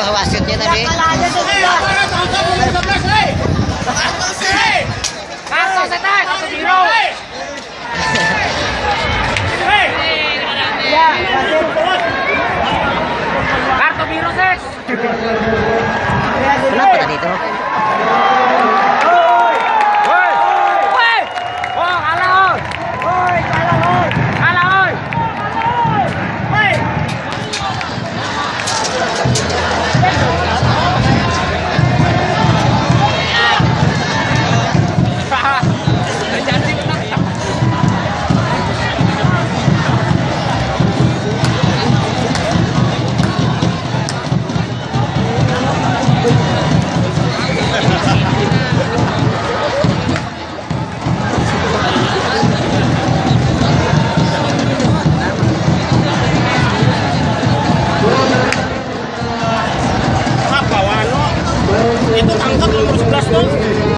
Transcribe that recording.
tabi. Karto setan, karto biru. Karto biru six. Kenapa tadi itu? Woi. untuk angkat nomor 11 tuh